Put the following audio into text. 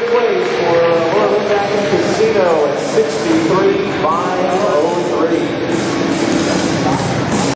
third place for Laura Lindbacken Casino at 63 63,503.